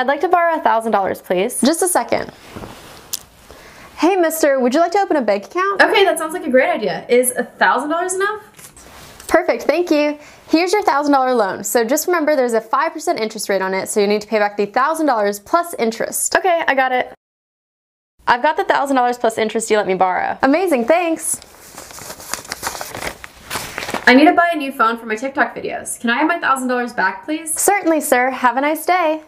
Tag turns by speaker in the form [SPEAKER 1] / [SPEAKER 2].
[SPEAKER 1] I'd like to borrow $1,000, please.
[SPEAKER 2] Just a second. Hey, mister, would you like to open a bank account?
[SPEAKER 1] Okay, that sounds like a great idea. Is $1,000 enough?
[SPEAKER 2] Perfect, thank you. Here's your $1,000 loan. So just remember there's a 5% interest rate on it, so you need to pay back the $1,000 plus interest.
[SPEAKER 1] Okay, I got it. I've got the $1,000 plus interest you let me borrow.
[SPEAKER 2] Amazing, thanks.
[SPEAKER 1] I need to buy a new phone for my TikTok videos. Can I have my $1,000 back, please?
[SPEAKER 2] Certainly, sir. Have a nice day.